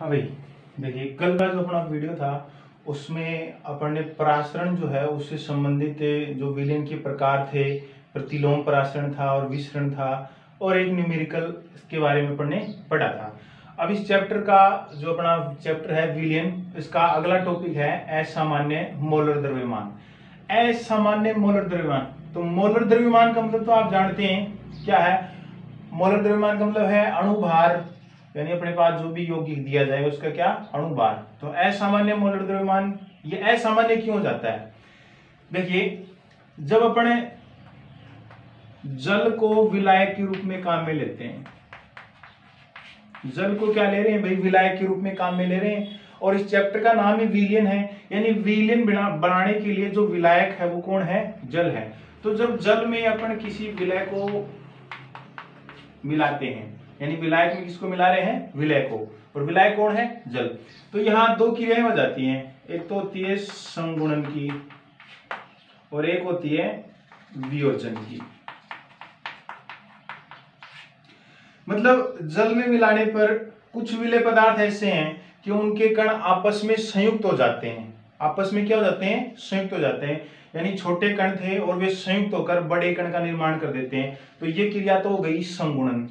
हाँ भाई, देखिए, कल का जो अपना वीडियो था, उसमें अपन ने परासरण जो है, उससे संबंधित जो विलयन के प्रकार थे, प्रतिलोम परासरण था और विसरण था, और एक न्यूमेरिकल के बारे में अपन ने पढ़ा था। अब इस चैप्टर का जो अपना चैप्टर है विलियन इसका अगला टॉपिक है, असामान्य मोलर द्रव्यमान। असामान्य मोलर द्रव्यमान तो मोलर द्रव्यमान का मतलब तो आप जानते हैं, क्या है? मोलर द्रव्यमान का मतलब है अणुभार यानी अपने पास जो भी यौगिक दिया जाए उसका क्या? अणुभार तो असामान्य मोलर द्रव्यमान, ये असामान्य क्यों हो जाता है? देखिए, जब अपने जल को विलायक के रूप में काम में लेते हैं, जल को क्या ले रहे हैं भाई? विलायक के रूप में काम में ले रहे हैं। और इस चैप्टर का नाम ही विलियन है। यानी विलियन बनाने के लिए जो विलायक है, वो कौन है? जल है। तो जब जल में अपन किसी विलय को मिलाते हैं यानी विलायक में किसको मिला रहे हैं? विलय को। और विलायक कौन है? जल। तो यहाँ दो क्रियाएँ हो जाती हैं। एक तो होती है संगुणन की और एक होती है वियोजन की। मतलब जल में मिलाने पर कुछ विलय पदार्थ ऐसे हैं कि उनके कण आपस में संयुक्त हो जाते हैं। आपस में क्या हो जाते हैं? संयुक्त हो जाते हैं। यानी छोटे कण थे और वे संयुक्त होकर बड़े कण का निर्माण कर देते हैं। तो ये क्रिया तो हो गई संगुणन।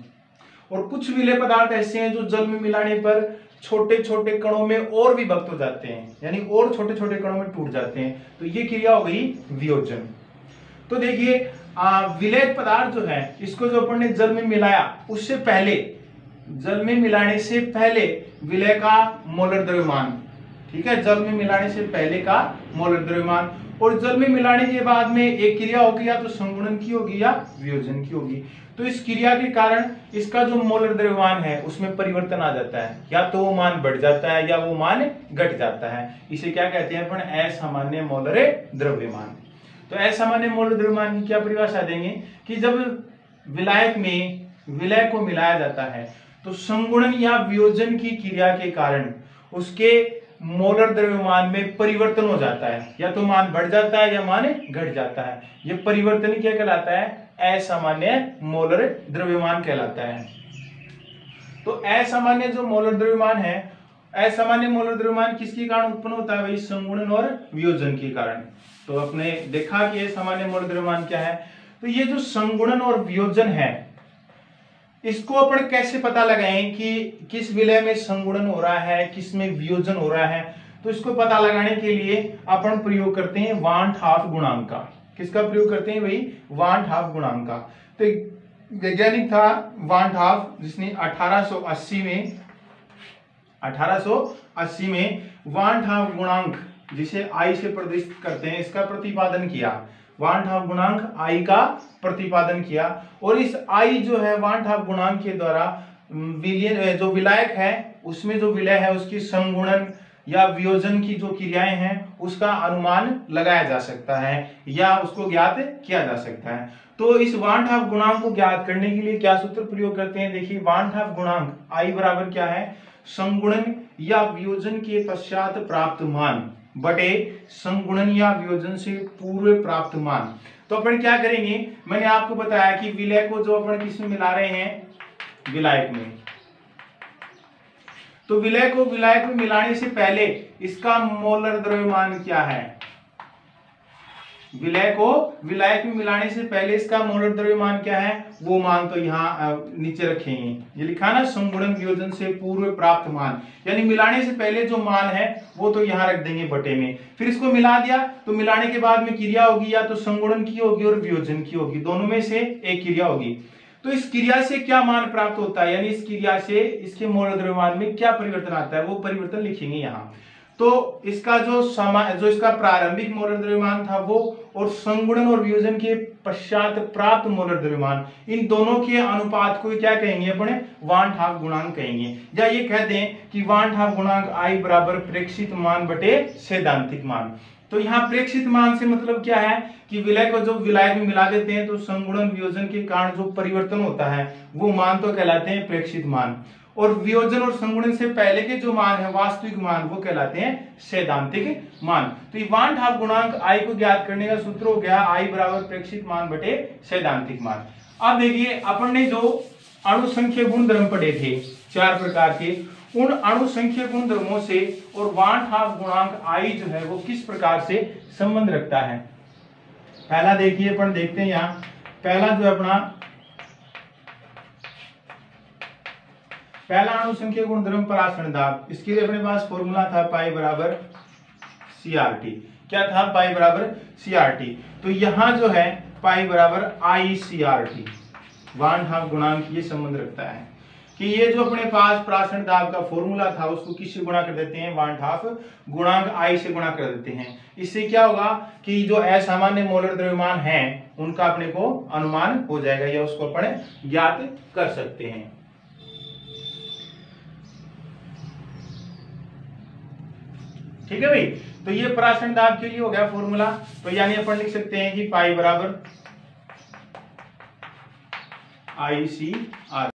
और कुछ विलय पदार्थ ऐसे हैं जो जल में मिलाने पर छोटे छोटे कणों में और भी भक्त हो जाते हैं, यानी और छोटे छोटे कणों में टूट जाते हैं। तो ये क्रिया हो गई वियोजन। तो देखिए विलय पदार्थ जो है, इसको जो अपन ने जल में मिलाया, उससे पहले, जल में मिलाने से पहले विलय का मोलर द्रव्यमान, ठीक है? जल में मिलाने से पहले का मोलर द्रव्यमान। और जल में मिलाने के बाद में एक क्रिया होगी या तो संगुणन की होगी या वियोजन की होगी। तो इस क्रिया के कारण इसका जो मोलर द्रव्यमान है, उसमें परिवर्तन आ जाता है। या तो वो मान बढ़ जाता है, या वो मान घट जाता है। इसे क्या कहते हैं अपन? असामान्य मोलर द्रव्यमान। तो असामान्य मोलर द्रव्यमान की क्या परिभाषा देंगे? कि जब विलायक में, विलय को मिलाया जाता है तो संगुणन या वियोजन की क्रिया के कारण उसके मोलर द्रव्यमान में परिवर्तन हो जाता है। या तो मान बढ़ जाता है या मान घट जाता है। यह परिवर्तन क्या कहलाता है? असामान्य मोलर द्रव्यमान कहलाता है। तो असामान्य जो मोलर द्रव्यमान है, असामान्य मोलर द्रव्यमान किसके कारण उत्पन्न होता है? भाई संगुणन और वियोजन के कारण। तो अपने देखा कि असामान्य मोलर द्रव्यमान क्या है? तो ये जो संगुणन और वियोजन है इसको अपन कैसे पता लगाएँ कि किस विलय में संगुणन हो रहा है, किसमें वियोजन हो रहा है? तो इसको पता लगाने के लिए अपन प्रयोग करते हैं वान हाफ़ गुणांक का। किसका प्रयोग करते हैं भाई? वान हाफ़ गुणांक का। तो वैज्ञानिक था वान हाफ़ जिसने 1880 में 1880 में वान हाफ़ गुणांक, जिसे आई से प्रदर्शित करते हैं, इसका प्रतिपादन किया। वान गुणांक आई का प्रतिपादन किया। और इस आई जो है वान गुणांक के द्वारा जो विलायक है, उसमें जो विलय है, उसकी संगुणन या वियोजन की जो क्रियाएँ हैं, उसका अनुमान लगाया जा सकता है या उसको ज्ञात किया जा सकता है। तो इस वान गुणांक को ज्ञात करने के लिए क्या सूत्र प्रयोग करते हैं? देखिए वान गुणांक आई बराबर क्या है? संगुणन या वियोजन के पश्चात प्राप्त मान। बटे संगुणन या वियोजन से पूर्व प्राप्त मान। तो अपन क्या करेंगे? मैंने आपको बताया कि विलय को जो अपन किसमें मिला रहे हैं? विलायक में। तो विलय को विलायक में मिलाने से पहले इसका मोलर द्रव्यमान क्या है? विलय को विलायक में मिलाने से पहले इसका मोलर द्रव्यमान क्या है? वो मान तो यहाँ नीचे रखेंगे। ये लिखा ना संगुणन वियोजन से पूर्व प्राप्त मान। यानी मिलाने से पहले जो मान है, वो तो यहाँ रख देंगे बटे में। फिर इसको मिला दिया तो मिलाने के बाद में क्रिया होगी, या तो संगुणन की होगी और वियोजन की होगी। दोनों में से एक क्रिया होगी। तो इस क्रिया से क्या मान प्राप्त होता है? यानी इस क्रिया से इसके मोल द्रव्यमान में क्या परिवर्तन आता है? वो परिवर्तन लिखेंगे यहाँ। तो इसका जो समा, जो इसका प्रारंभिक मोलर द्रव्यमान था, वो और संगुणन और वियोजन के पश्चात प्राप्त मोलर द्रव्यमान। इन दोनों के अनुपात को क्या कहेंगे अपने? वान ठाक गुणांक कहेंगे। या ये कह दें कि वान ठाक गुणांक आई बराबर प्रेक्षित मान बटे सैद्धांतिक मान। तो यहाँ प्रेक्षित मान से मतलब क्या है? कि विलय को जो विलय में मिला देते हैं तो संगुणन वियोजन के कारण जो परिवर्तन होता है, वो मान तो कहलाते हैं प्रेक्षित मान। और वियोजन और संगुणन से पहले के जो मान है, वास्तविक मान, वो कहलाते हैं सैद्धांतिक मान। तो ये वान ठाप गुणांक आई को ज्ञात करने का सूत्र हो गया, आई बराबर प्रेक्षित मान बटे सैद्धांतिक मान। अब देखिए, अपन ने जो अणुसंख्य गुण धर्म पढ़े थे, चार प्रकार के, उन अणुसंख्य गुण गुणधर्मों से और वान हाफ़ गुणांक आई जो है, वो किस प्रकार से संबंध रखता है? पहला देखिए, अपन देखते हैं यहाँ। पहला जो अपना पहला अणुसंख्य गुणधर्म परासरण दाब इसके लिए अपने पास फॉर्मूला था पाई बराबर सी आर टी क्या था? पाई बराबर सी आर टी तो यहाँ जो है पाई बराबर I C R T one half गुणांक ये संबंध रखता है कि ये जो अपने पास प्राशन दाब का फॉर्मूला था, उसको किससे गुणा कर देते हैं? वन हाफ़ गुणांक आई से गुणा कर देते हैं। इससे क्या होगा कि जो असामान्य मोलर द्रव्यमान है, उनका अपने को अनुमान हो जाएगा या उसको अपने ज्ञात कर सकते हैं। ठीक है भाई? तो ये प्राशन दाब के लिए हो गया फॉर्मूला तो यानी अपन लिख सकते हैं कि पाई बराबर आई सी आर